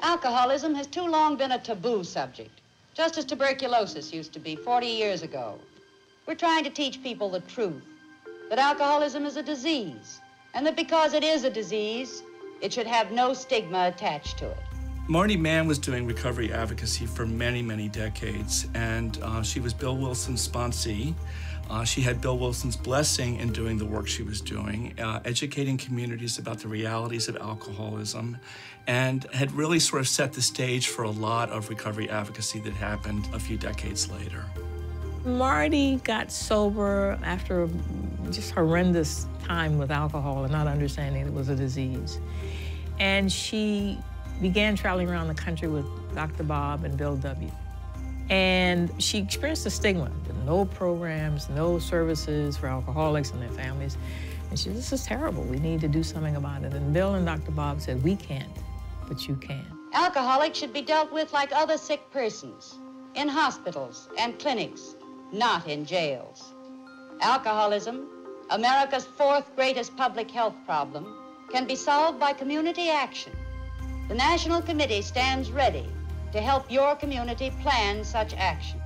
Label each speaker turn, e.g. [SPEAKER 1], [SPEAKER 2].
[SPEAKER 1] Alcoholism has too long been a taboo subject, just as tuberculosis used to be 40 years ago. We're trying to teach people the truth that alcoholism is a disease, and that because it is a disease, it should have no stigma attached to it.
[SPEAKER 2] Marty Mann was doing recovery advocacy for many, many decades, and uh, she was Bill Wilson's sponsee. Uh, she had Bill Wilson's blessing in doing the work she was doing, uh, educating communities about the realities of alcoholism, and had really sort of set the stage for a lot of recovery advocacy that happened a few decades later.
[SPEAKER 3] Marty got sober after just horrendous time with alcohol and not understanding it was a disease. And she began traveling around the country with Dr. Bob and Bill W. And she experienced the stigma, no programs, no services for alcoholics and their families. And she said, this is terrible. We need to do something about it. And Bill and Dr. Bob said, we can't, but you can.
[SPEAKER 1] Alcoholics should be dealt with like other sick persons, in hospitals and clinics, not in jails. Alcoholism, America's fourth greatest public health problem, can be solved by community action. The National Committee stands ready to help your community plan such action.